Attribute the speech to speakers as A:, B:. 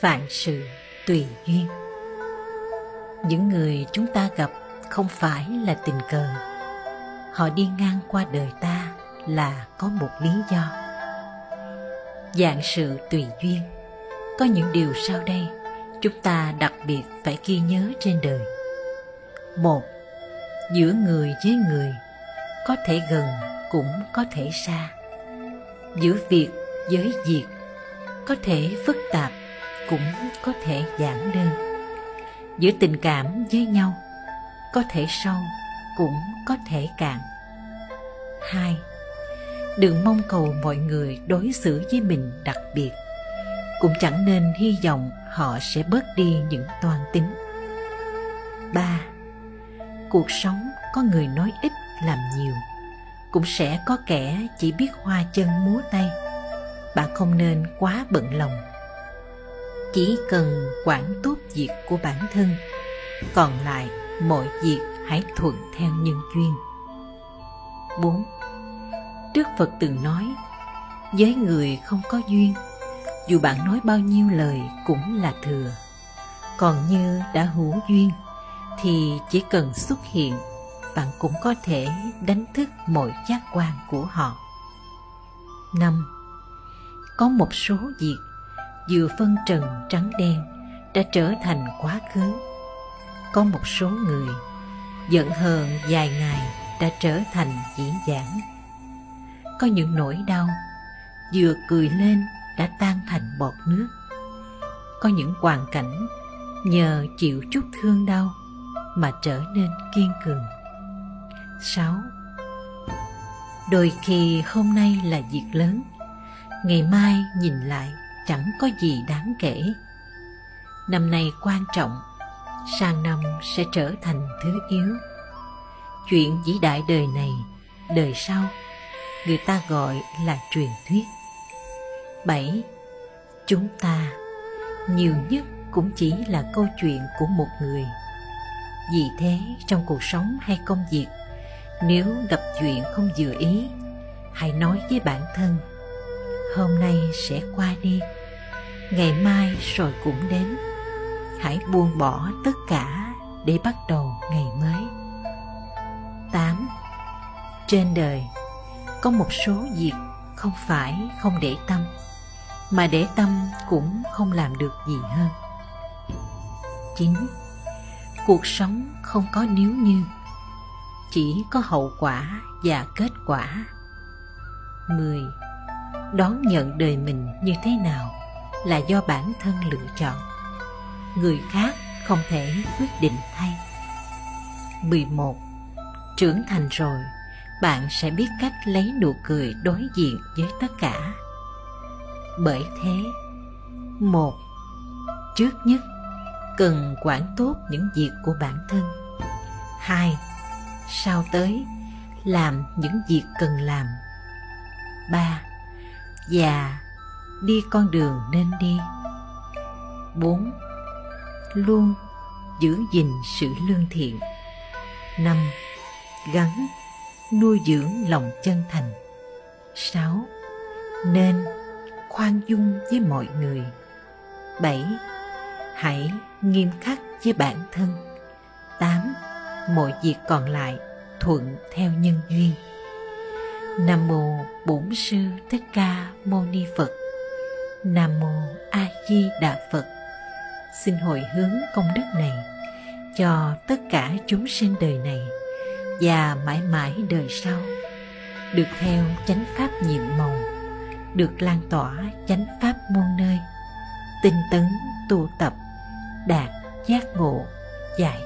A: Vạn sự tùy duyên. Những người chúng ta gặp không phải là tình cờ. Họ đi ngang qua đời ta là có một lý do. Dạng sự tùy duyên. Có những điều sau đây chúng ta đặc biệt phải ghi nhớ trên đời. Một, giữa người với người, có thể gần cũng có thể xa. Giữa việc với việc, có thể phức tạp cũng có thể giản đơn. Giữa tình cảm với nhau, có thể sâu cũng có thể cạn. Hai, đừng mong cầu mọi người đối xử với mình đặc biệt, cũng chẳng nên hy vọng họ sẽ bớt đi những toan tính. Ba, cuộc sống có người nói ít làm nhiều, cũng sẽ có kẻ chỉ biết hoa chân múa tay. Bạn không nên quá bận lòng chỉ cần quản tốt việc của bản thân, còn lại mọi việc hãy thuận theo nhân duyên 4. Đức Phật từng nói, Với người không có duyên, Dù bạn nói bao nhiêu lời cũng là thừa Còn như đã hữu duyên, Thì chỉ cần xuất hiện, Bạn cũng có thể đánh thức mọi giác quan của họ 5. Có một số việc Vừa phân trần trắng đen, Đã trở thành quá khứ. Có một số người Giận hờn dài ngày đã trở thành dĩ dãn có những nỗi đau vừa cười lên đã tan thành bọt nước. Có những hoàn cảnh nhờ chịu chút thương đau mà trở nên kiên cường. 6. Đôi khi hôm nay là việc lớn. Ngày mai nhìn lại chẳng có gì đáng kể Năm nay quan trọng Sang năm sẽ trở thành thứ yếu Chuyện vĩ đại đời này, đời sau người ta gọi là truyền thuyết. bảy Chúng ta nhiều nhất cũng chỉ là câu chuyện của một người. Vì thế trong cuộc sống hay công việc, nếu gặp chuyện không vừa ý, hãy nói với bản thân, hôm nay sẽ qua đi, ngày mai rồi cũng đến. Hãy buông bỏ tất cả để bắt đầu ngày mới. 8. Trên đời có một số việc không phải không để tâm mà để tâm cũng không làm được gì hơn 9. Cuộc sống không có nếu như Chỉ có hậu quả và kết quả 10. Đón nhận đời mình như thế nào là do bản thân lựa chọn. Người khác không thể quyết định thay. 11. Trưởng thành rồi, bạn sẽ biết cách lấy nụ cười đối diện với tất cả. Bởi thế, một, trước nhất, cần quản tốt những việc của bản thân. Hai, sau tới, làm những việc cần làm. Ba và đi con đường nên đi 4. luôn giữ gìn sự lương thiện 5. gắn nuôi dưỡng lòng chân thành. 6. Nên khoan dung với mọi người. 7. Hãy nghiêm khắc với bản thân. 8. Mọi việc còn lại thuận theo nhân duyên. Nam mô Bổn sư Thích Ca Mâu Ni Phật. Nam mô A Di Đà Phật. Xin hồi hướng công đức này cho tất cả chúng sinh đời này và mãi mãi đời sau được theo chánh pháp nhiệm màu, được lan tỏa chánh pháp muôn nơi, tinh tấn tu tập, đạt giác ngộ, giải